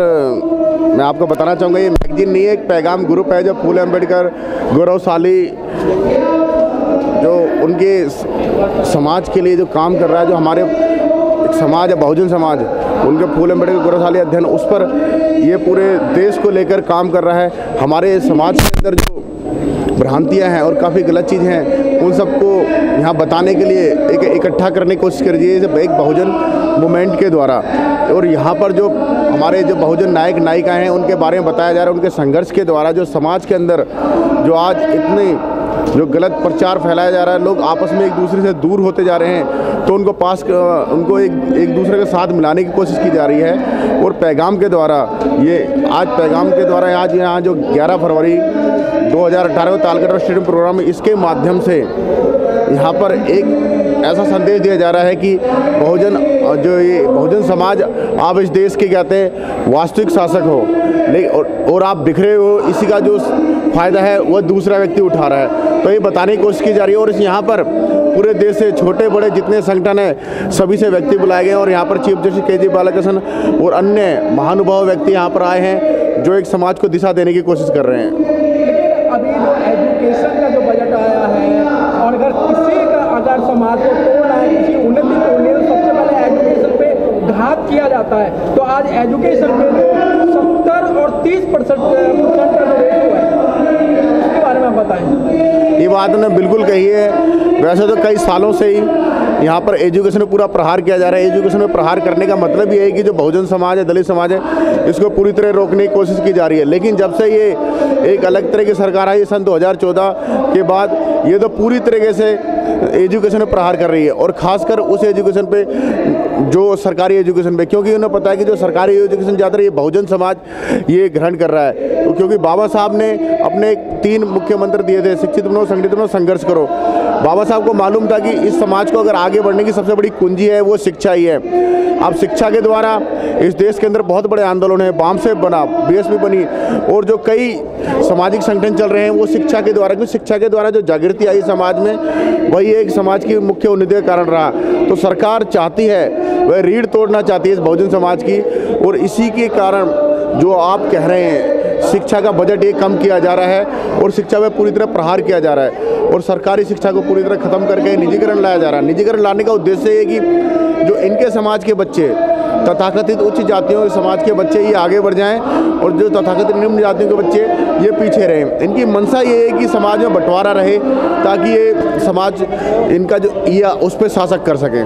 मैं आपको बताना चाहूँगा, ये मैगजीन नहीं है, एक पैगाम ग्रुप है जो फूल अंबेडकर गौरवशाली, जो उनके समाज के लिए जो काम कर रहा है, जो हमारे एक समाज है, बहुजन समाज, उनके फूल अंबेडकर गौरवशाली अध्ययन, उस पर ये पूरे देश को लेकर काम कर रहा है। हमारे समाज के अंदर जो भ्रांतियाँ हैं और काफ़ी गलत चीज़ें हैं उन सबको यहाँ बताने के लिए एक इकट्ठा करने की कोशिश करिए एक बहुजन मूवमेंट के द्वारा। और यहाँ पर जो हमारे जो बहुजन नायक, नायिका हैं, उनके बारे में बताया जा रहा है, उनके संघर्ष के द्वारा जो समाज के अंदर जो आज इतनी जो गलत प्रचार फैलाया जा रहा है, लोग आपस में एक दूसरे से दूर होते जा रहे हैं तो उनको पास उनको एक एक दूसरे के साथ मिलाने की कोशिश की जा रही है और पैगाम के द्वारा ये, आज पैगाम के द्वारा आज यहाँ जो 11 फरवरी 2018 में तालकटरा स्टेडियम प्रोग्राम इसके माध्यम से यहाँ पर एक ऐसा संदेश दिया जा रहा है कि बहुजन जो ये बहुजन समाज आप इस देश के कहते हैं वास्तविक शासक हो लेकिन और, आप बिखरे हो इसी का जो फ़ायदा है वह दूसरा व्यक्ति उठा रहा है। तो ये बताने की कोशिश की जा रही है और इस यहाँ पर पूरे देश से छोटे बड़े जितने संगठन हैं सभी से व्यक्ति बुलाए गए हैं और यहाँ पर चीफ जस्टिस के जी बालाकृष्ण और अन्य महानुभाव व्यक्ति यहाँ पर आए हैं जो एक समाज को दिशा देने की कोशिश कर रहे हैं। अभी एजुकेशन का जो बजट आया है और अगर किसी का अगर समाज को तोड़ना है किसी उन्नति तोड़नी है तो सबसे पहले एजुकेशन पे घात किया जाता है। तो आज एजुकेशन पे जो सत्तर और तीस परसेंट रेशो है। में ये बात ने बिल्कुल कही है। वैसे तो कई सालों से ही यहाँ पर एजुकेशन में पूरा प्रहार किया जा रहा है। एजुकेशन में प्रहार करने का मतलब ये है कि जो बहुजन समाज है, दलित समाज है, इसको पूरी तरह रोकने की कोशिश की जा रही है। लेकिन जब से ये एक अलग तरह की सरकार आई सन 2014 के बाद, ये तो पूरी तरीके से एजुकेशन पर प्रहार कर रही है और ख़ासकर उस एजुकेशन पे जो सरकारी एजुकेशन पे, क्योंकि उन्हें पता है कि जो सरकारी एजुकेशन ज़्यादातर ये बहुजन समाज ये ग्रहण कर रहा है। क्योंकि बाबा साहब ने अपने तीन मुख्य मंत्र दिए थे, शिक्षित बनो, संगठित बनो, संघर्ष करो। बाबा साहब को मालूम था कि इस समाज को अगर आगे बढ़ने की सबसे बड़ी कुंजी है, वो शिक्षा ही है। अब शिक्षा के द्वारा इस देश के अंदर बहुत बड़े आंदोलन है बाम से बना बीएसपी बनी, और जो कई सामाजिक संगठन चल रहे हैं, वो शिक्षा के द्वारा, क्योंकि शिक्षा के द्वारा जो जागृति आई समाज में, वही एक समाज की मुख्य उन्नति का कारण रहा। तो सरकार चाहती है, वह रीढ़ तोड़ना चाहती है इस बहुजन समाज की, और इसी के कारण जो आप कह रहे हैं शिक्षा का बजट ये कम किया जा रहा है और शिक्षा में पूरी तरह प्रहार किया जा रहा है और सरकारी शिक्षा को पूरी तरह खत्म करके निजीकरण लाया जा रहा है। निजीकरण लाने का उद्देश्य ये कि जो इनके समाज के बच्चे तथाकथित उच्च जातियों के समाज के बच्चे ये आगे बढ़ जाएँ और जो तथाकथित निम्न जातियों के बच्चे ये पीछे रहें। इनकी मंशा ये है कि समाज में बंटवारा रहे ताकि ये समाज इनका जो, या उस पर शासक कर सकें।